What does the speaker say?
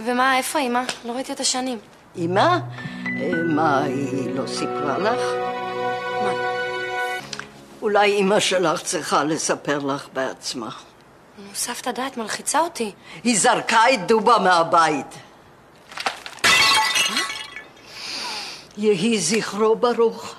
ומה, איפה אימא? לא ראיתי אותה שנים. אימא? אה, מה, היא לא סיפרה לך? מה? אולי אימא שלך צריכה לספר לך בעצמה. נו, סבתא דעת מלחיצה אותי. היא זרקה את דובה מהבית. יהי זכרו ברוך.